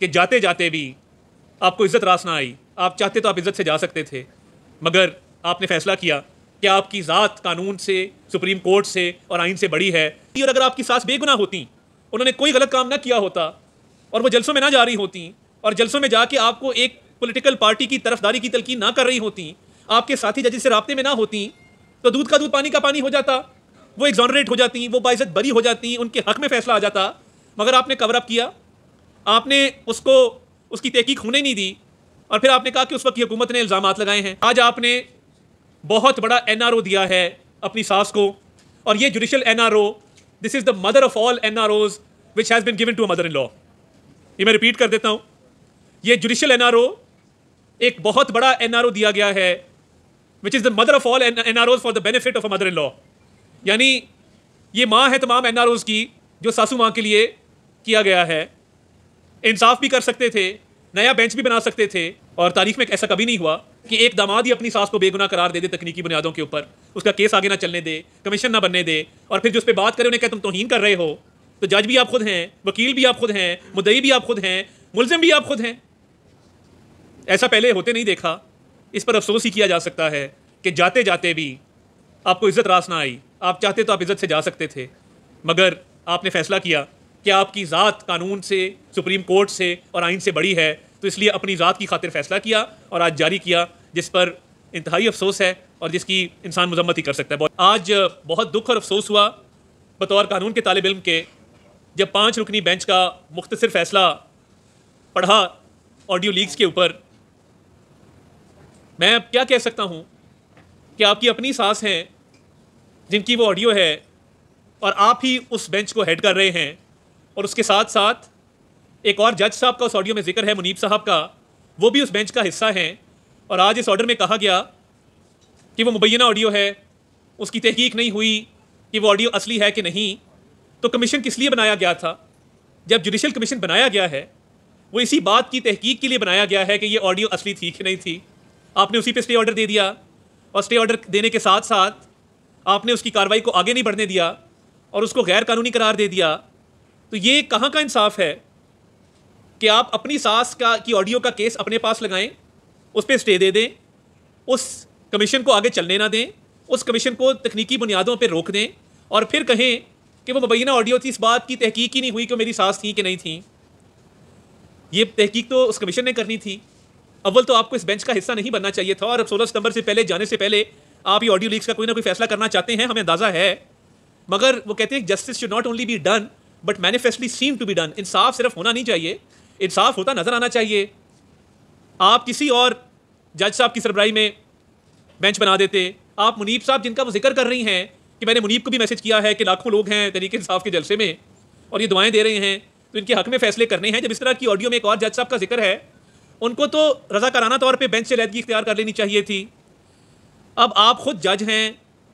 कि जाते जाते भी आपको इज़्ज़त रास ना आई। आप चाहते तो आप इज़्ज़त से जा सकते थे, मगर आपने फैसला किया कि आपकी ज़ात कानून से, सुप्रीम कोर्ट से और आइन से बड़ी है। और अगर आपकी सास बेगुनाह होती, उन्होंने कोई गलत काम ना किया होता और वो जलसों में ना जा रही होती और जलसों में जाके आपको एक पॉलिटिकल पार्टी की तरफदारी की तलकीन ना कर रही होती, आपके साथी जजेस से रबते में ना होती तो दूध का दूध पानी का पानी हो जाता, वो एग्जॉनरेट हो जाती, वो बाइज्जत बरी हो जाती, उनके हक में फैसला आ जाता, मगर आपने कवर अप किया। आपने उसको, उसकी तहकीक होने नहीं दी। और फिर आपने कहा कि उस वक्त की हुकूमत ने इल्ज़ाम लगाए हैं। आज आपने बहुत बड़ा एन आर ओ दिया है अपनी सास को। और ये judicial N R O this is the mother of all N R Os which has been given to a mother in law ये मैं रिपीट कर देता हूँ। ये जुडिशल एन आर ओ एक बहुत बड़ा एन आर ओ दिया गया है which is the mother of all N R Os for the benefit of a mother in law यानी ये माँ है तमाम एन आर ओज की, जो सासू माँ के लिए किया गया है। इंसाफ भी कर सकते थे, नया बेंच भी बना सकते थे, और तारीख में ऐसा कभी नहीं हुआ कि एक दामाद ही अपनी सास को बेगुना करार दे दे तकनीकी बुनियादों के ऊपर, उसका केस आगे ना चलने दे, कमीशन ना बनने दे, और फिर जो उस पर बात करें, उन्हें क्या तुम तोहीन कर रहे हो तो जज भी आप खुद हैं, वकील भी आप खुद हैं, मुदई भी आप खुद हैं, मुलजिम भी आप खुद हैं। ऐसा पहले होते नहीं देखा। इस पर अफसोस ही किया जा सकता है कि जाते जाते भी आपको इज़्ज़त रास ना आई। आप चाहते तो आप इज़्ज़त से जा सकते थे, मगर आपने फैसला किया कि आपकी ज़ात कानून से, सुप्रीम कोर्ट से और आइन से बड़ी है तो इसलिए अपनी ज़ात की खातिर फैसला किया और आज जारी किया, जिस पर इंतहाई अफसोस है और जिसकी इंसान मजम्मत ही कर सकता है। आज बहुत दुख और अफसोस हुआ बतौर कानून के तालब इम के, जब पाँच रुकनी बेंच का मुख्तर फ़ैसला पढ़ा ऑडियो लीक्स के ऊपर। मैं अब क्या कह सकता हूँ कि आपकी अपनी सास हैं, जिनकी वो ऑडियो है और आप ही उस बेंच को हेड कर रहे हैं और उसके साथ साथ एक और जज साहब का उस ऑडियो में ज़िक्र है, मुनीब साहब का। वो भी उस बेंच का हिस्सा हैं और आज इस ऑर्डर में कहा गया कि वो मुबैना ऑडियो है, उसकी तहकीक नहीं हुई कि वो ऑडियो असली है कि नहीं। तो कमीशन किस लिए बनाया गया था? जब जुडिशल कमीशन बनाया गया है, वो इसी बात की तहकीक के लिए बनाया गया है कि ये ऑडियो असली थी कि नहीं थी। आपने उसी पे स्टे ऑर्डर दे दिया और स्टे ऑर्डर देने के साथ साथ आपने उसकी कार्रवाई को आगे नहीं बढ़ने दिया और उसको गैर कानूनी करार दे दिया। तो ये कहाँ का इंसाफ है कि आप अपनी सास का, की ऑडियो का केस अपने पास लगाएँ, उस पर स्टे दे दें, उस कमीशन को आगे चलने ना दें, उस कमीशन को तकनीकी बुनियादों पर रोक दें और फिर कहें कि वो मुबैना ऑडियो थी, इस बात की तहकीक ही नहीं हुई कि मेरी सास थी कि नहीं थी। ये तहकीक तो उस कमीशन ने करनी थी। अव्वल तो आपको इस बेंच का हिस्सा नहीं बनना चाहिए था और अब सोलह सितंबर से पहले, जाने से पहले आप ये ऑडियो लीक्स का कोई ना कोई फैसला करना चाहते हैं, हमें अंदाज़ा है। मगर वो कहते हैं justice should not only be done but manifestly seem to be done इंसाफ सिर्फ़ होना नहीं चाहिए इंसाफ होता नज़र आना चाहिए आप किसी और जज साहब की सरबराही में बेंच बना देते। आप मुनीब साहब जिनका वो ज़िक्र कर रही हैं कि मैंने मुनीब को भी मैसेज किया है कि लाखों लोग हैं तरीके इंसाफ के जलसे में और ये दुआएँ दे रहे हैं तो इनके हक में फैसले करने हैं। जब इस तरह की ऑडियो में एक और जज साहब का ज़िक्र है, उनको तो रजा कराना तौर पर बेंच से लैदगी इख्तियार कर लेनी चाहिए थी। अब आप खुद जज हैं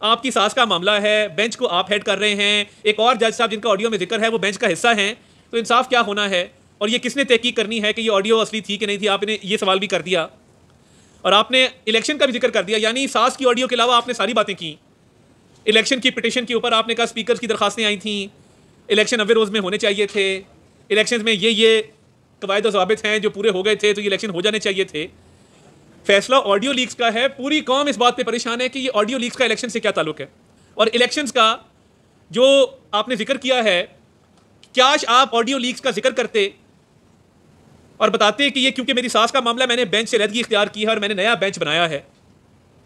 आपकी सास का मामला है, बेंच को आप हेड कर रहे हैं। एक और जज साहब जिनका ऑडियो में ज़िक्र है, वो बेंच का हिस्सा हैं। तो इंसाफ क्या होना है? और ये किसने तहकीक करनी है कि ये ऑडियो असली थी कि नहीं थी? आपने ये सवाल भी कर दिया। और आपने इलेक्शन का भी ज़िक्र कर दिया, यानी सास की ऑडियो के अलावा आपने सारी बातें की। इलेक्शन की पिटिशन के ऊपर आपने कहा स्पीकर की दरखास्तें आई थी। इलेक्शन अवे रोज़ में होने चाहिए थे। इलेक्शन में ये ये कवायद जवाबित हैं जो पूरे हो गए थे तो ये इलेक्शन हो जाने चाहिए थे। फैसला ऑडियो लीक्स का है। पूरी कौम इस बात पे परेशान है कि ये ऑडियो लीक्स का इलेक्शन से क्या ताल्लुक है? और इलेक्शंस का जो आपने ज़िक्र किया है क्या आप ऑडियो लीक्स का ज़िक्र करते और बताते कि ये क्योंकि मेरी सास का मामला मैंने बेंच से रदगी इख्तियार की है और मैंने नया बेंच बनाया है।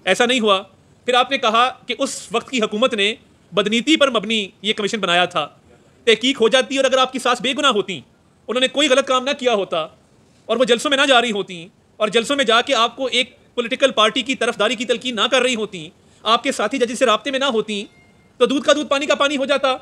ऐसा नहीं हुआ। फिर आपने कहा कि उस वक्त की हुकूमत ने बदनीति पर मबनी ये कमीशन बनाया था। तहकीक हो जाती और अगर आपकी सास बेगुना होती, उन्होंने कोई गलत काम ना किया होता और वो जलसों में ना जा रही होती और जलसों में जाके आपको एक पोलिटिकल पार्टी की तरफदारी की तलकी ना कर रही होती, आपके साथी जज से रबते में ना होती तो दूध का दूध पानी का पानी हो जाता।